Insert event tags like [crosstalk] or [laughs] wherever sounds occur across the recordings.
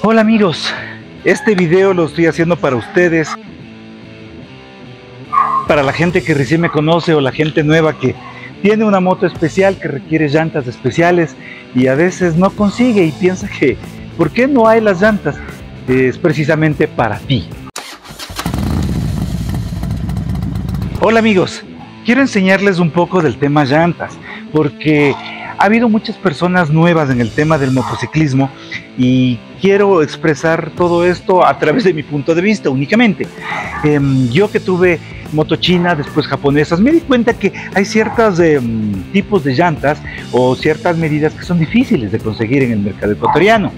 Hola amigos, este video lo estoy haciendo para ustedes, para la gente que recién me conoce o la gente nueva que tiene una moto especial que requiere llantas especiales y a veces no consigue y piensa que ¿por qué no hay las llantas? Es precisamente para ti. Hola amigos, quiero enseñarles un poco del tema llantas porque ha habido muchas personas nuevas en el tema del motociclismo y quiero expresar todo esto a través de mi punto de vista únicamente. Em, yo que tuve moto china, después japonesas, me di cuenta que hay ciertos em, tipos de llantas o ciertas medidas que son difíciles de conseguir en el mercado ecuatoriano.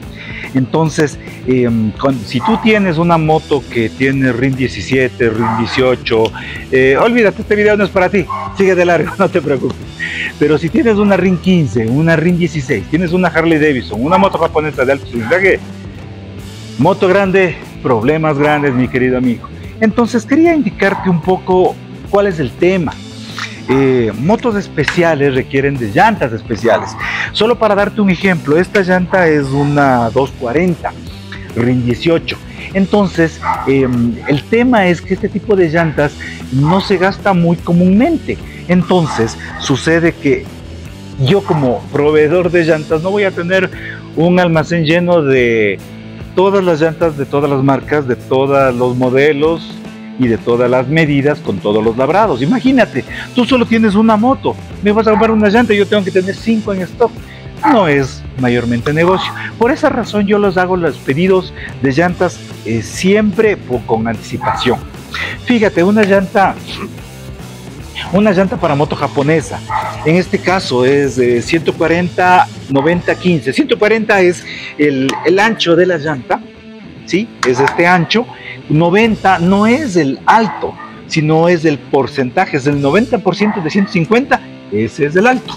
Entonces, em, si tú tienes una moto que tiene RIN 17, RIN 18, eh, olvídate, este video no es para ti, sigue de largo, [laughs] no te preocupes. Pero si tienes una RIN 15, una RIN 16, tienes una Harley Davidson, una moto japonesa de alto cilindraje, moto grande, problemas grandes, mi querido amigo. Entonces quería indicarte un poco cuál es el tema. Eh, motos especiales requieren de llantas especiales. Solo para darte un ejemplo, esta llanta es una 240 RIN 18. Entonces, em, el tema es que este tipo de llantas no se gasta muy comúnmente. Entonces, sucede que yo como proveedor de llantas no voy a tener un almacén lleno de todas las llantas de todas las marcas, de todos los modelos y de todas las medidas con todos los labrados. Imagínate, tú solo tienes una moto, me vas a comprar una llanta y yo tengo que tener cinco en stock. No es mayormente negocio. Por esa razón yo los hago los pedidos de llantas eh, siempre con anticipación. Fíjate, una llanta una llanta para moto japonesa. En este caso es de 140, 90, 15. 140 es el, el, ancho de la llanta, ¿sí? Es este ancho. 90 no es el alto, sino es el porcentaje, es el 90% de 150, ese es el alto.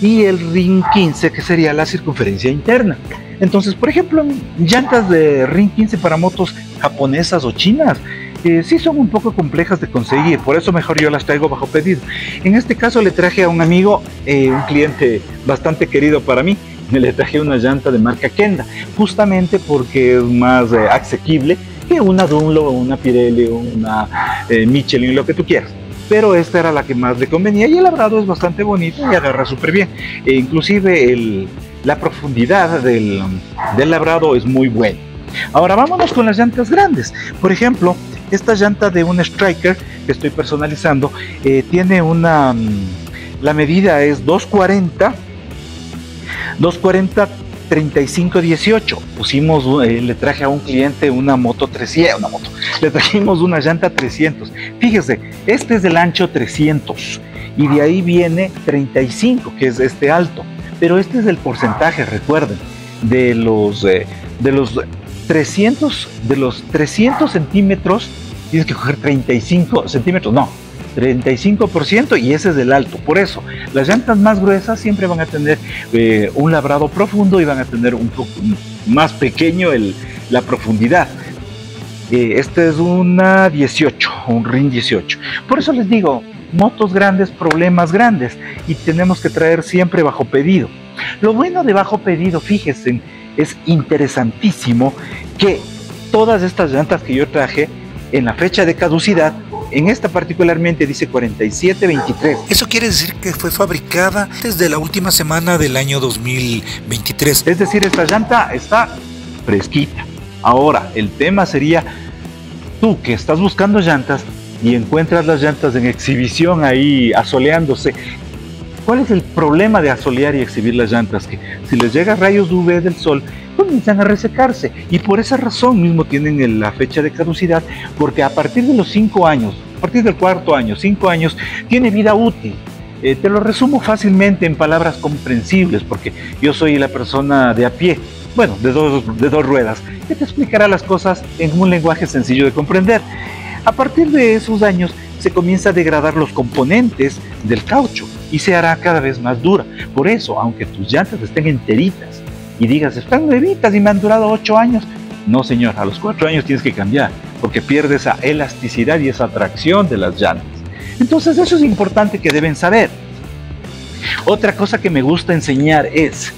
Y el ring 15, que sería la circunferencia interna. Entonces, por ejemplo, llantas de ring 15 para motos japonesas o chinas, eh, sí son un poco complejas de conseguir, por eso mejor yo las traigo bajo pedido. En este caso le traje a un amigo, eh, un cliente bastante querido para mí, [laughs] le traje una llanta de marca Kenda, justamente porque es más eh, asequible que una Dunlop, una Pirelli, una Michelin, lo que tú quieras. Pero esta era la que más le convenía y el labrado es bastante bonito y agarra súper bien. E inclusive la profundidad del, del labrado es muy buena. Ahora vámonos con las llantas grandes. Por ejemplo, esta llanta de un Striker que estoy personalizando eh, tiene una... Mm, la medida es 240, 240 35 18. Pusimos, eh, le traje a un cliente una moto 300, una moto, [laughs] le trajimos una llanta 300. Fíjese, este es del ancho 300 y de ahí viene 35, que es este alto. Pero este es el porcentaje, recuerden, de los, eh, de los 300, de los 300 centímetros tienes que coger 35 centímetros, no, 35% y ese es del alto. Por eso, las llantas más gruesas siempre van a tener eh, un labrado profundo y van a tener un poco más pequeño el, la profundidad. Eh, este es una 18, un ring 18. Por eso les digo, motos grandes, problemas grandes y tenemos que traer siempre bajo pedido. Lo bueno de bajo pedido, fíjense, es interesantísimo que todas estas llantas que yo traje en la fecha de caducidad, en esta particularmente dice 4723. Eso quiere decir que fue fabricada desde la última semana del año 2023. Es decir, esta llanta está fresquita. Ahora, el tema sería tú que estás buscando llantas y encuentras las llantas en exhibición ahí asoleándose. ¿Cuál es el problema de asolear y exhibir las llantas? Que si les llega rayos UV del sol, comienzan a resecarse y por esa razón mismo tienen la fecha de caducidad porque a partir de los 5 años, a partir del cuarto año, 5 años, tiene vida útil. Eh, te lo resumo fácilmente en palabras comprensibles porque yo soy la persona de a pie, bueno, de dos, de dos ruedas, que te explicará las cosas en un lenguaje sencillo de comprender. A partir de esos años se comienza a degradar los componentes del caucho y se hará cada vez más dura. Por eso, aunque tus llantas estén enteritas, y digas, están nuevitas y me han durado 8 años. No, señor, a los 4 años tienes que cambiar, porque pierde esa elasticidad y esa atracción de las llantas. Entonces eso es importante que deben saber. Otra cosa que me gusta enseñar es,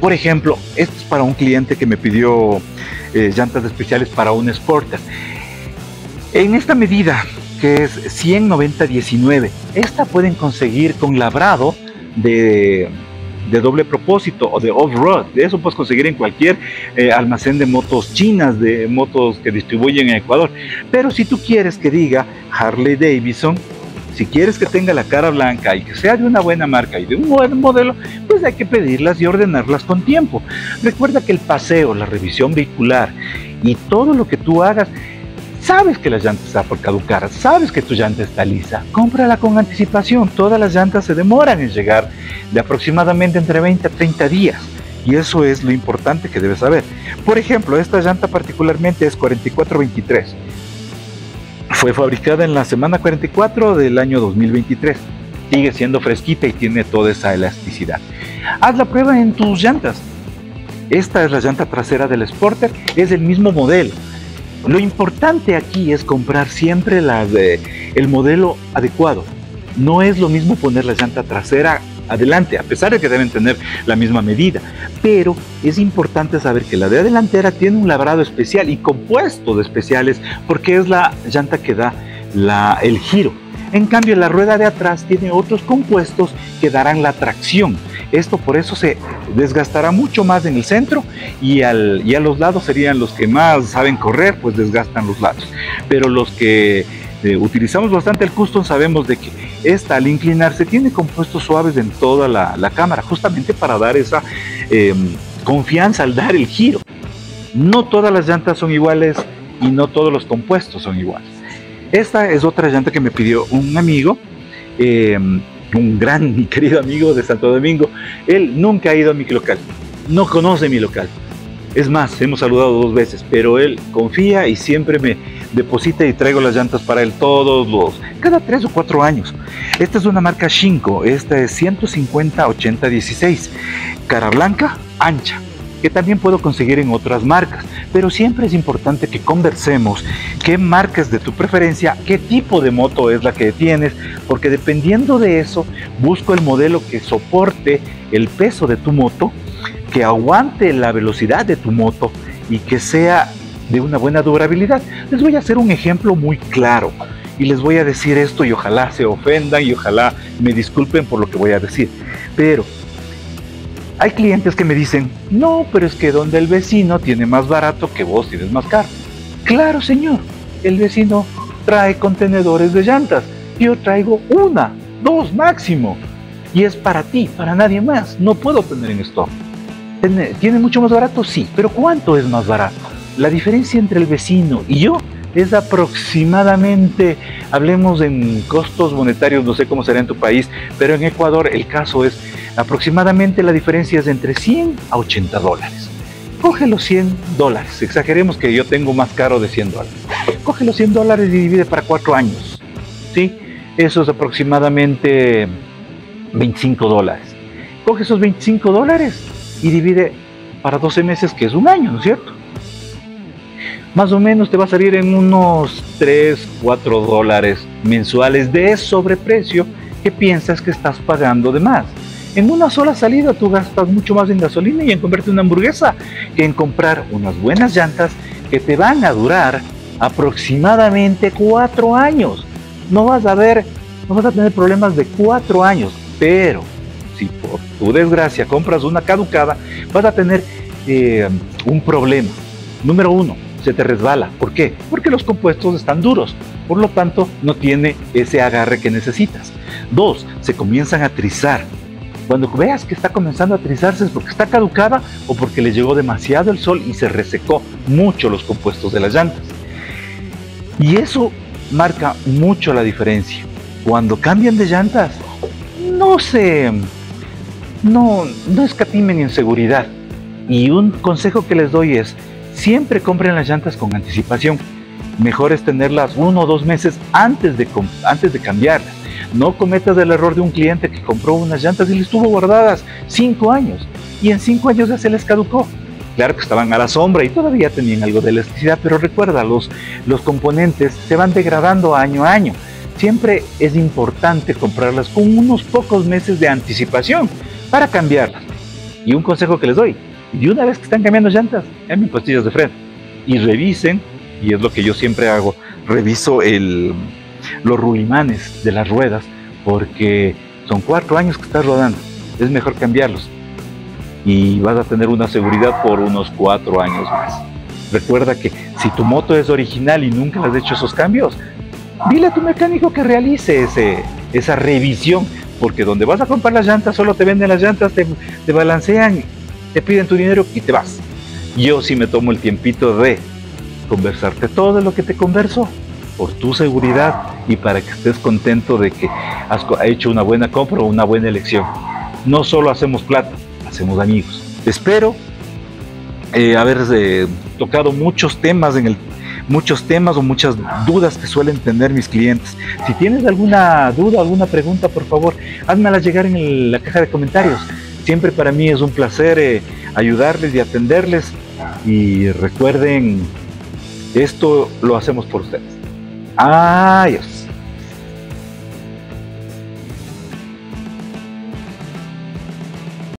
Por ejemplo, esto es para un cliente que me pidió eh, llantas especiales para un Sporter. En esta medida, que es 190-19, esta pueden conseguir con labrado de, doble propósito o de off-road. De eso puedes conseguir en cualquier eh, almacén de motos chinas, de motos que distribuyen en Ecuador. Pero si tú quieres que diga Harley Davidson, si quieres que tenga la cara blanca y que sea de una buena marca y de un buen modelo, pues hay que pedirlas y ordenarlas con tiempo. Recuerda que el paseo, la revisión vehicular y todo lo que tú hagas, sabes que la llanta está por caducar, sabes que tu llanta está lisa, cómprala con anticipación. Todas las llantas se demoran en llegar de aproximadamente entre 20 a 30 días. Y eso es lo importante que debes saber. Por ejemplo, esta llanta particularmente es 4423 fue fabricada en la semana 44 del año 2023. Sigue siendo fresquita y tiene toda esa elasticidad. Haz la prueba en tus llantas. Esta es la llanta trasera del Sporter, es el mismo modelo. Lo importante aquí es comprar siempre la de, el modelo adecuado. No es lo mismo poner la llanta trasera adelante, a pesar de que deben tener la misma medida. Pero es importante saber que la de adelantera tiene un labrado especial y compuestos especiales porque es la llanta que da el giro. En cambio, la rueda de atrás tiene otros compuestos que darán la tracción. Esto por eso se desgastará mucho más en el centro y, al, y a los lados serían los que más saben correr, pues desgastan los lados. Pero los que eh, utilizamos bastante el custom sabemos de que esta al inclinarse tiene compuestos suaves en toda la, cámara, justamente para dar esa em, confianza al dar el giro. No todas las llantas son iguales y no todos los compuestos son iguales. Esta es otra llanta que me pidió un amigo, em, un gran y querido amigo de Santo Domingo. Él nunca ha ido a mi local, no conoce mi local. Es más, hemos saludado dos veces, pero él confía y siempre me, deposita y traigo las llantas para él todos los, cada tres o cuatro años. Esta es una marca Shinko, esta es 150 80 16, cara blanca, ancha, que también puedo conseguir en otras marcas, pero siempre es importante que conversemos qué marcas de tu preferencia, qué tipo de moto es la que tienes, porque dependiendo de eso, busco el modelo que soporte el peso de tu moto, que aguante la velocidad de tu moto y que sea de una buena durabilidad. Les voy a hacer un ejemplo muy claro y les voy a decir esto y ojalá se ofendan y ojalá me disculpen por lo que voy a decir. Pero hay clientes que me dicen, no, pero es que donde el vecino tiene más barato que vos tienes más caro. Claro, señor, el vecino trae contenedores de llantas. Yo traigo una, dos máximo. Y es para ti, para nadie más. No puedo tener en stock. ¿Tiene mucho más barato? Sí, pero ¿cuánto es más barato? La diferencia entre el vecino y yo es aproximadamente, hablemos en costos monetarios, no sé cómo será en tu país, pero en Ecuador el caso es aproximadamente la diferencia es de entre 100 a 80 dólares. Coge los 100 dólares, exageremos que yo tengo más caro de 100 dólares. Coge los 100 dólares y divide para 4 años. ¿sí? Eso es aproximadamente 25 dólares. Coge esos 25 dólares y divide para 12 meses, que es un año, ¿no es cierto? más o menos te va a salir en unos 3, 4 dólares mensuales de sobreprecio que piensas que estás pagando de más. En una sola salida tú gastas mucho más en gasolina y en comprarte una hamburguesa que en comprar unas buenas llantas que te van a durar aproximadamente 4 años. No vas a ver, no vas a tener problemas de 4 años, pero si por tu desgracia compras una caducada, vas a tener eh, un problema. Número uno, se te resbala. ¿Por qué? Porque los compuestos están duros, por lo tanto no tiene ese agarre que necesitas. Dos, se comienzan a trizar. Cuando veas que está comenzando a trizarse es porque está caducada o porque le llegó demasiado el sol y se resecó mucho los compuestos de las llantas. Y eso marca mucho la diferencia. Cuando cambian de llantas, no se, no, no escatimen en seguridad. Y un consejo que les doy es, Siempre compren las llantas con anticipación. Mejor es tenerlas uno o dos meses antes de, antes de cambiarlas. No cometas el error de un cliente que compró unas llantas y le estuvo guardadas cinco años y en cinco años ya se les caducó. Claro que estaban a la sombra y todavía tenían algo de elasticidad, pero recuerda, los, los componentes se van degradando año a año. Siempre es importante comprarlas con unos pocos meses de anticipación para cambiarlas. Y un consejo que les doy, y una vez que están cambiando llantas, cambien pastillas de freno y revisen, y es lo que yo siempre hago, reviso el, los rulimanes de las ruedas, porque son cuatro años que estás rodando, es mejor cambiarlos y vas a tener una seguridad por unos cuatro años más. Recuerda que si tu moto es original y nunca has hecho esos cambios, dile a tu mecánico que realice ese, esa revisión, porque donde vas a comprar las llantas solo te venden las llantas, te, te balancean, te piden tu dinero y te vas. Yo sí me tomo el tiempito de conversarte todo lo que te converso por tu seguridad y para que estés contento de que has hecho una buena compra o una buena elección. No solo hacemos plata, hacemos amigos. Espero eh, haber eh, tocado muchos temas en el muchos temas o muchas dudas que suelen tener mis clientes. Si tienes alguna duda, alguna pregunta, por favor, házmela llegar en la caja de comentarios. Siempre para mí es un placer eh, ayudarles y atenderles. Y recuerden, esto lo hacemos por ustedes. Adiós.